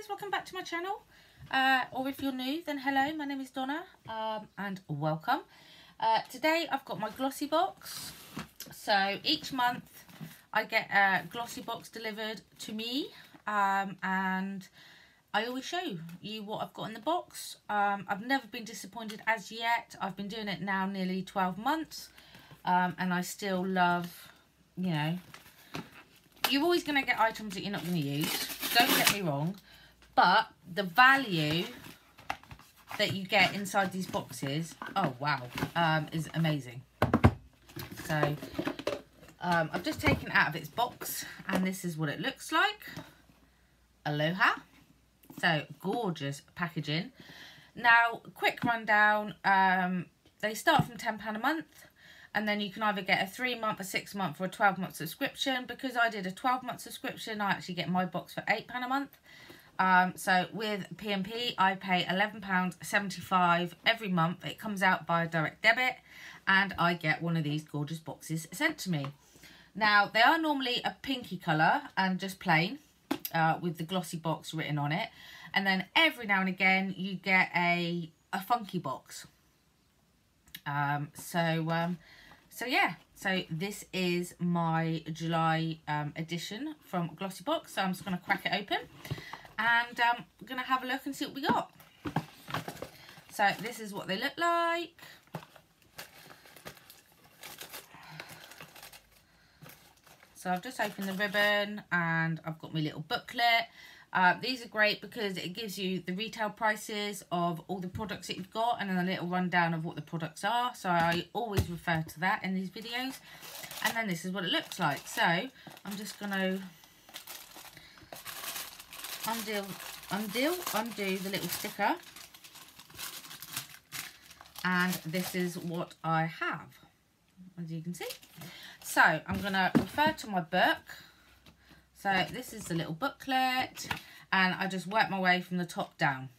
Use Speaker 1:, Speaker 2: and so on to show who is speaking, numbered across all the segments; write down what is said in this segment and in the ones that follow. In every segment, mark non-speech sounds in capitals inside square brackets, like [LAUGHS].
Speaker 1: guys, welcome back to my channel. Uh, or if you're new, then hello, my name is Donna um, and welcome. Uh, today I've got my glossy box. So each month I get a glossy box delivered to me um, and I always show you what I've got in the box. Um, I've never been disappointed as yet. I've been doing it now nearly 12 months um, and I still love, you know, you're always going to get items that you're not going to use. Don't get me wrong. But the value that you get inside these boxes, oh wow, um, is amazing. So um, I've just taken out of its box and this is what it looks like. Aloha. So gorgeous packaging. Now, quick rundown. Um, they start from £10 a month and then you can either get a three month, a six month or a 12 month subscription. Because I did a 12 month subscription, I actually get my box for £8 a month. Um, so with P&P, I pay £11.75 every month. It comes out by direct debit and I get one of these gorgeous boxes sent to me. Now, they are normally a pinky colour and just plain uh, with the glossy box written on it. And then every now and again, you get a, a funky box. Um, so, um, so yeah, so this is my July um, edition from Glossy Box. So I'm just going to crack it open and um, I'm going to have a look and see what we got. So this is what they look like. So I've just opened the ribbon and I've got my little booklet. Uh, these are great because it gives you the retail prices of all the products that you've got and then a little rundown of what the products are. So I always refer to that in these videos. And then this is what it looks like. So I'm just going to undo, undo, undo the little sticker. And this is what I have, as you can see. So I'm going to refer to my book so this is the little booklet and I just work my way from the top down.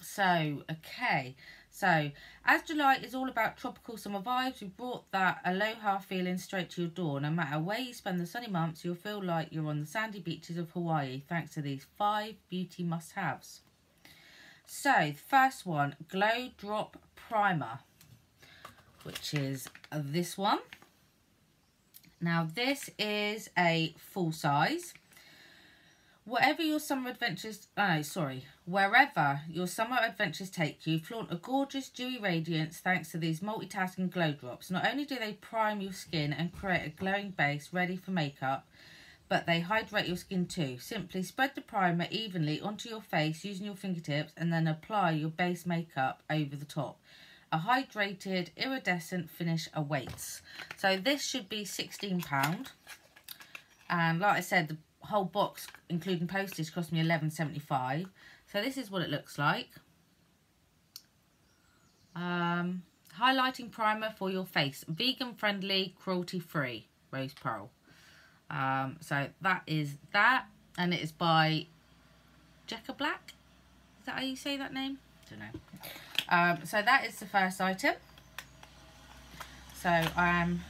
Speaker 1: So, okay. So, as July is all about tropical summer vibes, we brought that aloha feeling straight to your door. No matter where you spend the sunny months, you'll feel like you're on the sandy beaches of Hawaii thanks to these five beauty must-haves. So, the first one, Glow Drop Primer, which is this one. Now this is a full size. Whatever your summer adventures, oh sorry, wherever your summer adventures take you, flaunt a gorgeous dewy radiance thanks to these multitasking glow drops. Not only do they prime your skin and create a glowing base ready for makeup, but they hydrate your skin too. Simply spread the primer evenly onto your face using your fingertips and then apply your base makeup over the top. A hydrated iridescent finish awaits. So this should be £16. And like I said, the whole box, including postage, cost me eleven seventy five. So this is what it looks like. Um, highlighting primer for your face. Vegan friendly, cruelty free. Rose Pearl. Um, so that is that. And it is by Jecca Blac. Is that how you say that name? I don't know. Um, so that is the first item. So I'm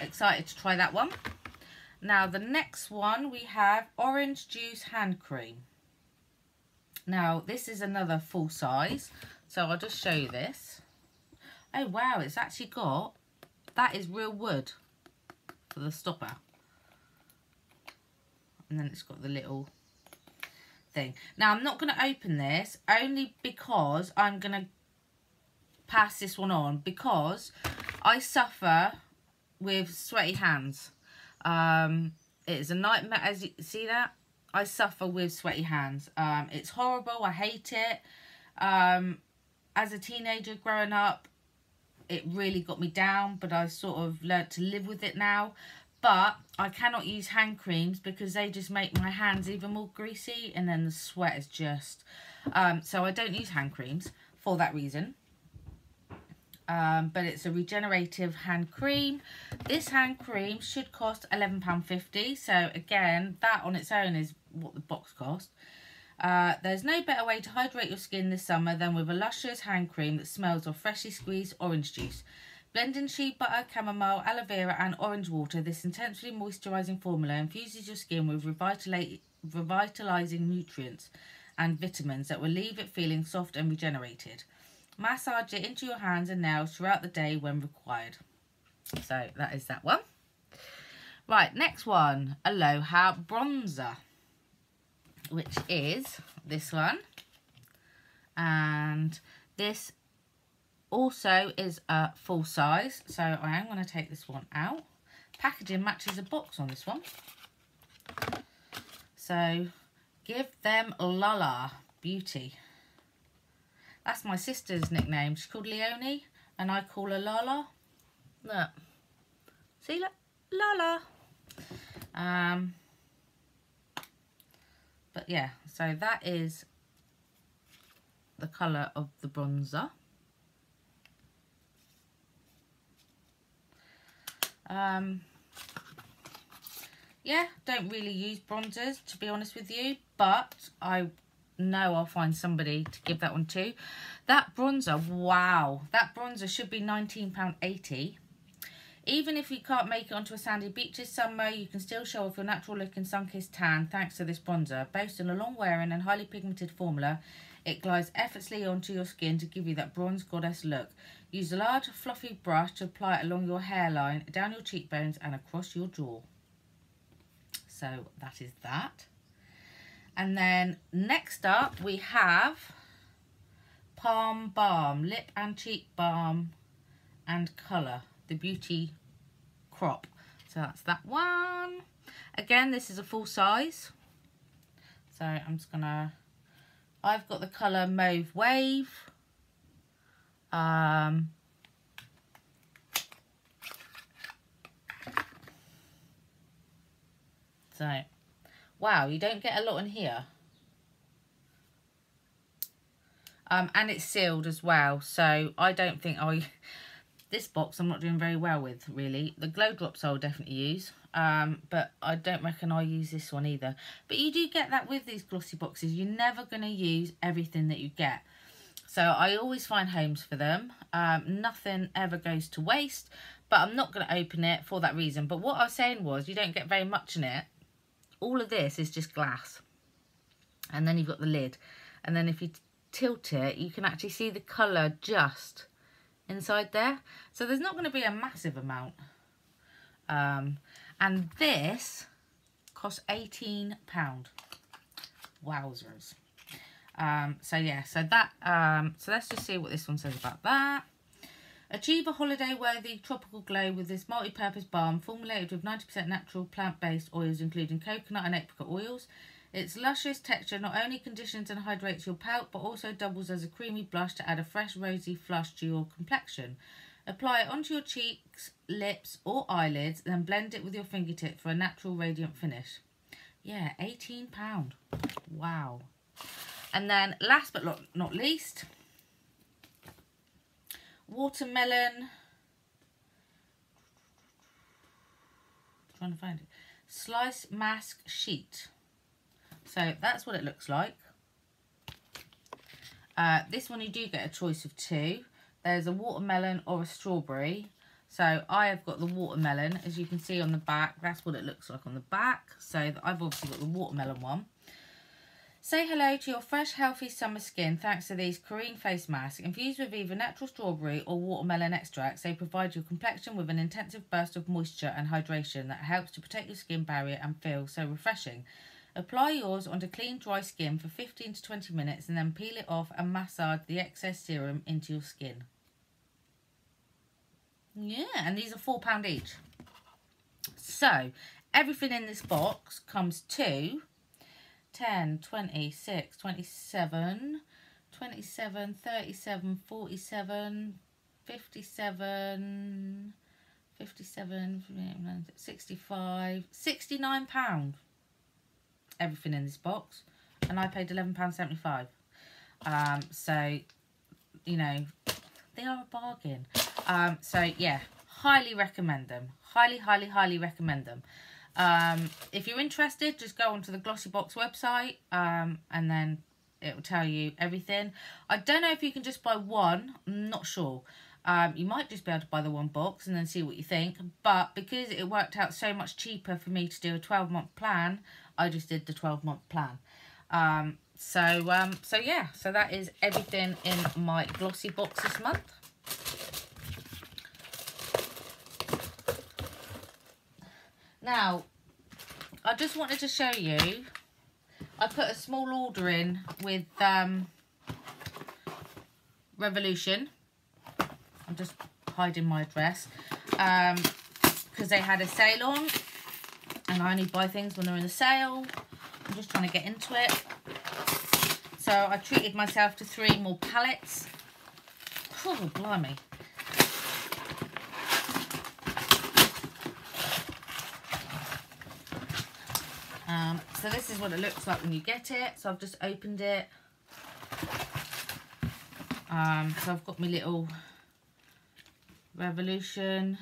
Speaker 1: excited to try that one. Now the next one we have orange juice hand cream. Now this is another full size. So I'll just show you this. Oh wow, it's actually got, that is real wood for the stopper. And then it's got the little thing. Now, I'm not going to open this only because I'm going to pass this one on because I suffer with sweaty hands. Um, it is a nightmare, as you see that? I suffer with sweaty hands. Um, it's horrible. I hate it. Um, as a teenager growing up, it really got me down, but I've sort of learnt to live with it now. But I cannot use hand creams because they just make my hands even more greasy and then the sweat is just... Um, so I don't use hand creams for that reason. Um, but it's a regenerative hand cream. This hand cream should cost £11.50. So again, that on its own is what the box cost. Uh, there's no better way to hydrate your skin this summer than with a luscious hand cream that smells of freshly squeezed orange juice. Blend in shea butter, chamomile, aloe vera and orange water. This intensely moisturising formula infuses your skin with with revitalising nutrients and vitamins that will leave it feeling soft and regenerated. Massage it into your hands and nails throughout the day when required. So that is that one. Right, next one, Aloha Bronzer, which is this one. And this also is a full size. So I am going to take this one out. Packaging matches the box on this one. So give them Lala Beauty. That's my sister's nickname. She's called Leonie and I call her Lala. Look. See, look. Lala. Um, but yeah, so that is the colour of the bronzer. Um, yeah, don't really use bronzers, to be honest with you, but I know I'll find somebody to give that one to. That bronzer, wow, that bronzer should be £19.80 even if you can't make it onto a sandy beach this summer, you can still show off your natural looking sun-kissed tan thanks to this bronzer. Boasting a long-wearing and highly pigmented formula, it glides effortlessly onto your skin to give you that bronze goddess look. Use a large fluffy brush to apply it along your hairline, down your cheekbones and across your jaw. So that is that. And then next up we have Palm Balm, Lip and Cheek Balm and Colour the Beauty Crop. So that's that one. Again, this is a full size. So I'm just gonna, I've got the colour Mauve Wave. Um, so, wow, you don't get a lot in here. Um, and it's sealed as well, so I don't think I [LAUGHS] this box I'm not doing very well with, really. The Glow Drops I'll definitely use, um, but I don't reckon I'll use this one either. But you do get that with these glossy boxes. You're never going to use everything that you get. So I always find homes for them. Um, nothing ever goes to waste, but I'm not going to open it for that reason. But what I was saying was you don't get very much in it. All of this is just glass. And then you've got the lid. And then if you tilt it, you can actually see the colour just inside there. So there's not going to be a massive amount. Um, and this costs £18. Wowzers. Um, so yeah, so that, um, so let's just see what this one says about that. Achieve a holiday-worthy tropical glow with this multi-purpose balm formulated with 90% natural plant-based oils including coconut and apricot oils. Its luscious texture not only conditions and hydrates your pelt, but also doubles as a creamy blush to add a fresh rosy flush to your complexion. Apply it onto your cheeks, lips or eyelids, then blend it with your fingertip for a natural radiant finish. Yeah, £18. Wow. And then last but not least, watermelon. trying to find it. Slice mask sheet. So that's what it looks like. Uh, this one you do get a choice of two. There's a watermelon or a strawberry. So I have got the watermelon, as you can see on the back. That's what it looks like on the back. So I've obviously got the watermelon one. Say hello to your fresh, healthy summer skin thanks to these Korean face masks. Infused with either natural strawberry or watermelon extracts, they provide your complexion with an intensive burst of moisture and hydration that helps to protect your skin barrier and feel so refreshing. Apply yours onto clean, dry skin for 15 to 20 minutes and then peel it off and massage the excess serum into your skin. Yeah, and these are £4 each. So, everything in this box comes to 10, 26, 27, 27, 37, 47, 57, 57, 65, 69 pound everything in this box and I paid £11.75. Um, so, you know, they are a bargain. Um, so, yeah, highly recommend them. Highly, highly, highly recommend them. Um, if you're interested, just go onto the Glossybox website um, and then it will tell you everything. I don't know if you can just buy one. I'm not sure. Um, you might just be able to buy the one box and then see what you think. But because it worked out so much cheaper for me to do a 12 month plan, I just did the 12 month plan. Um, so, um, so yeah, so that is everything in my glossy box this month. Now, I just wanted to show you, I put a small order in with um, Revolution. I'm just hiding my address. Um, because they had a sale on and I only buy things when they're in a sale. I'm just trying to get into it. So I treated myself to three more palettes. Oh, blimey. Um, so this is what it looks like when you get it. So I've just opened it. Um, so I've got my little Revolution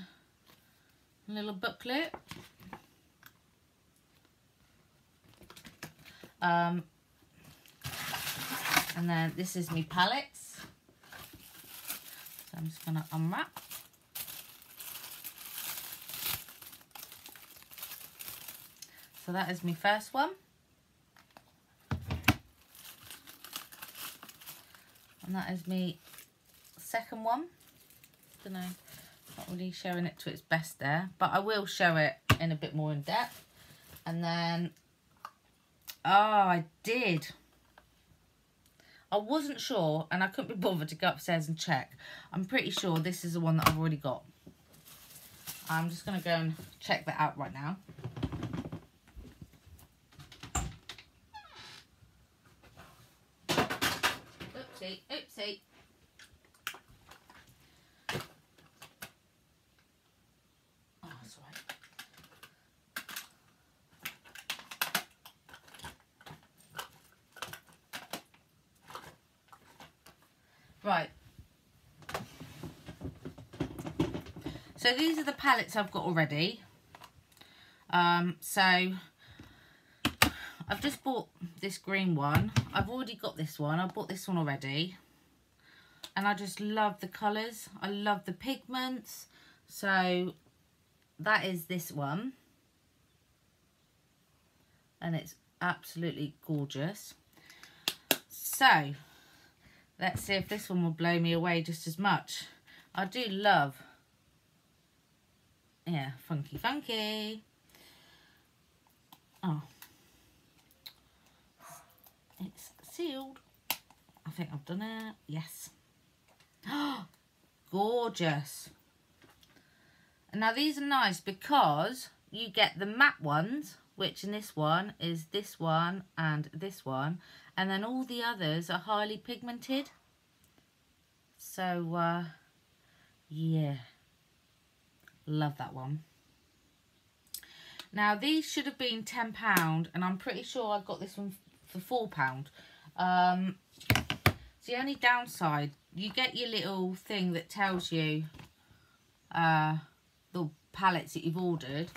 Speaker 1: little booklet. Um, and then this is my palettes. So I'm just going to unwrap. So that is my first one. And that is me second one. Don't know, not really showing it to its best there, but I will show it in a bit more in depth. And then, oh, I did. I wasn't sure, and I couldn't be bothered to go upstairs and check. I'm pretty sure this is the one that I've already got. I'm just going to go and check that out right now. Oopsie, oopsie. Oh, that's right. Right. So these are the palettes I've got already. Um, so I've just bought this green one. I've already got this one. I bought this one already. And I just love the colours. I love the pigments. So that is this one. And it's absolutely gorgeous. So let's see if this one will blow me away just as much. I do love, yeah, funky funky. Oh, it's sealed. I think I've done it. Yes. [GASPS] Gorgeous. Now these are nice because you get the matte ones, which in this one is this one and this one. And then all the others are highly pigmented. So, uh, yeah. Love that one. Now, these should have been £10, and I'm pretty sure I got this one for £4. Um, the only downside. You get your little thing that tells you uh, the palettes that you've ordered,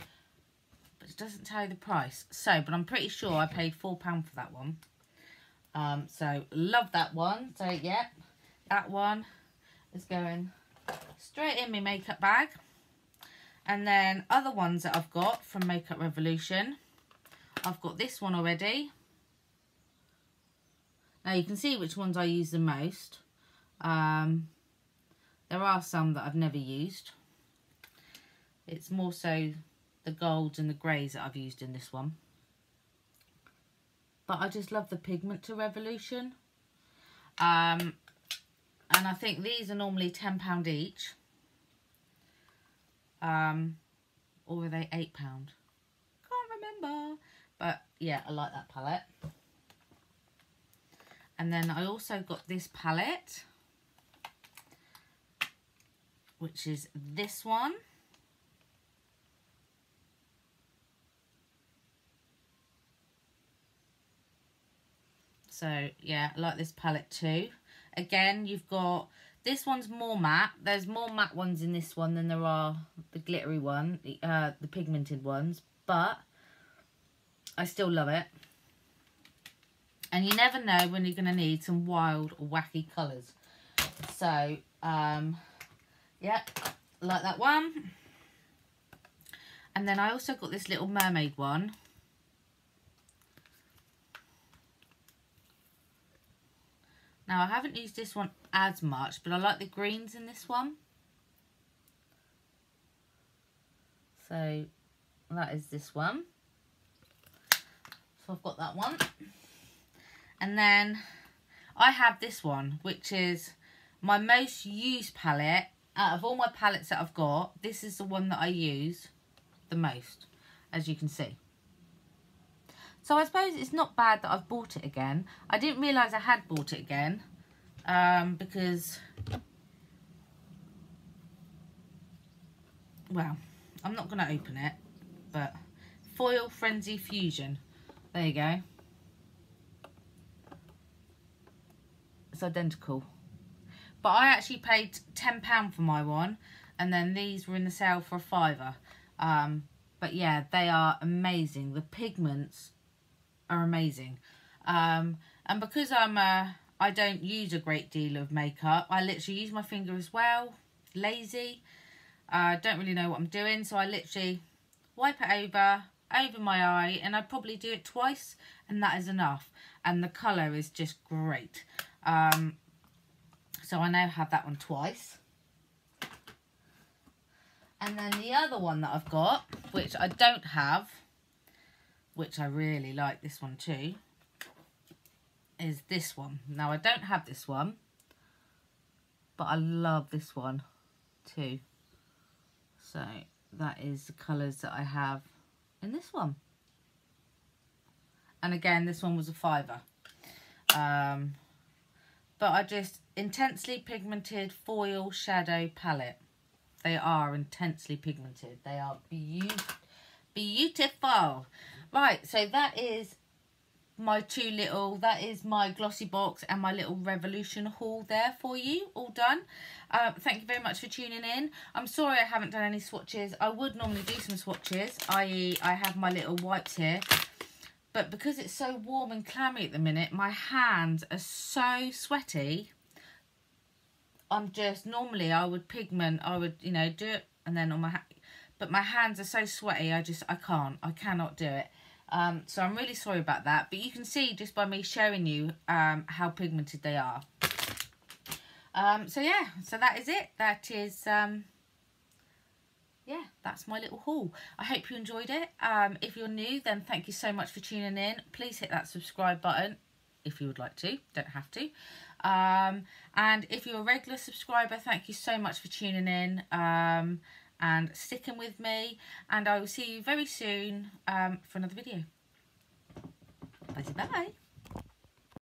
Speaker 1: but it doesn't tell you the price. So, but I'm pretty sure I paid £4 for that one. Um, so, love that one. So, yeah, that one is going straight in my makeup bag. And then other ones that I've got from Makeup Revolution. I've got this one already. Now you can see which ones I use the most. Um, there are some that I've never used. It's more so the golds and the greys that I've used in this one. But I just love the pigment to Revolution. Um, and I think these are normally £10 each. Um, or were they £8? Can't remember. But yeah, I like that palette. And then I also got this palette, which is this one. So yeah, I like this palette too. Again, you've got this one's more matte. There's more matte ones in this one than there are the glittery one, the, uh, the pigmented ones. But I still love it. And you never know when you're going to need some wild wacky colours. So, um, yeah, like that one. And then I also got this little mermaid one. Now, I haven't used this one as much, but I like the greens in this one. So, that is this one. So, I've got that one. And then, I have this one, which is my most used palette. Out of all my palettes that I've got, this is the one that I use the most, as you can see. So I suppose it's not bad that I've bought it again. I didn't realise I had bought it again um, because, well, I'm not going to open it, but Foil Frenzy Fusion. There you go. It's identical. But I actually paid £10 for my one, and then these were in the sale for a fiver. Um, but yeah, they are amazing. The pigments are amazing. Um, and because I'm a, I don't use a great deal of makeup, I literally use my finger as well. Lazy. I uh, don't really know what I'm doing, so I literally wipe it over, over my eye, and I probably do it twice, and that is enough. And the colour is just great. Um, so I now have that one twice. And then the other one that I've got, which I don't have, which I really like this one too, is this one. Now, I don't have this one, but I love this one too. So, that is the colours that I have in this one. And again, this one was a fiver. Um, but I just, intensely pigmented foil shadow palette. They are intensely pigmented. They are be beautiful. Right, so that is my two little, that is my glossy box and my little revolution haul there for you, all done. Uh, thank you very much for tuning in. I'm sorry I haven't done any swatches. I would normally do some swatches, i.e. I have my little wipes here. But because it's so warm and clammy at the minute, my hands are so sweaty. I'm just, normally I would pigment, I would, you know, do it and then on my, but my hands are so sweaty, I just, I can't, I cannot do it. Um, so I'm really sorry about that. But you can see just by me showing you um, how pigmented they are. Um, so yeah, so that is it. That is, um, yeah, that's my little haul. I hope you enjoyed it. Um, if you're new, then thank you so much for tuning in. Please hit that subscribe button if you would like to. Don't have to. Um, and if you're a regular subscriber, thank you so much for tuning in. And sticking with me and I will see you very soon um, for another video. Bye bye.